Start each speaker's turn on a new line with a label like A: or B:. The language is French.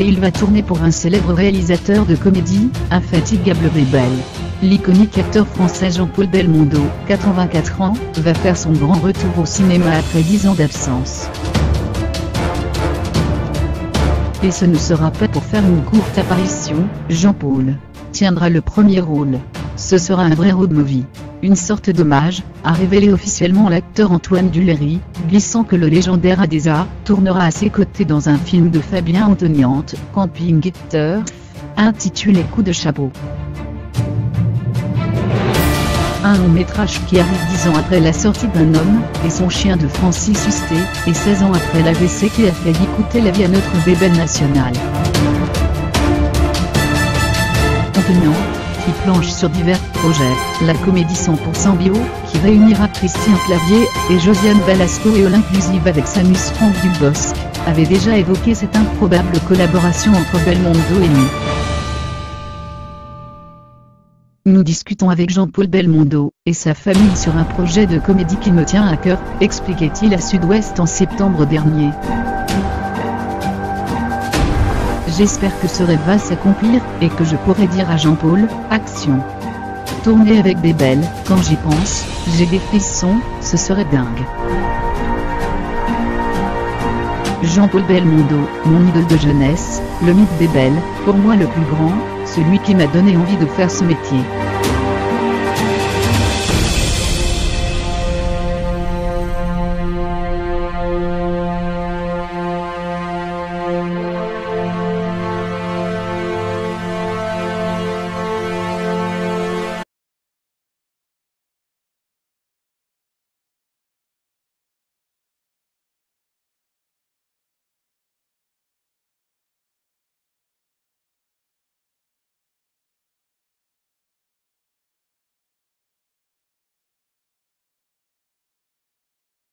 A: et il va tourner pour un célèbre réalisateur de comédie, infatigable Bébel. L'iconique acteur français Jean-Paul Belmondo, 84 ans, va faire son grand retour au cinéma après 10 ans d'absence. Et ce ne sera pas pour faire une courte apparition, Jean-Paul tiendra le premier rôle. Ce sera un vrai road movie. Une sorte d'hommage, a révélé officiellement l'acteur Antoine Duléry, glissant que le légendaire Adesa tournera à ses côtés dans un film de Fabien Antoniante, Camping Turf, intitulé Coup de chapeau. Un long métrage qui arrive 10 ans après la sortie d'un homme et son chien de Francis Husté, et 16 ans après l'AVC qui a failli coûter la vie à notre bébé national. Contenant, qui planche sur divers projets, la comédie 100% bio, qui réunira Christian Clavier et Josiane Balasco et l'inclusive avec Samus Franck Dubosc, avait déjà évoqué cette improbable collaboration entre Belmondo et nous. Nous discutons avec Jean-Paul Belmondo et sa famille sur un projet de comédie qui me tient à cœur, expliquait-il à Sud-Ouest en septembre dernier. J'espère que ce rêve va s'accomplir et que je pourrai dire à Jean-Paul, action. Tourner avec des belles, quand j'y pense, j'ai des frissons, ce serait dingue. Jean-Paul Belmondo, mon idole de jeunesse, le mythe des pour moi le plus grand, celui qui m'a donné envie de faire ce métier.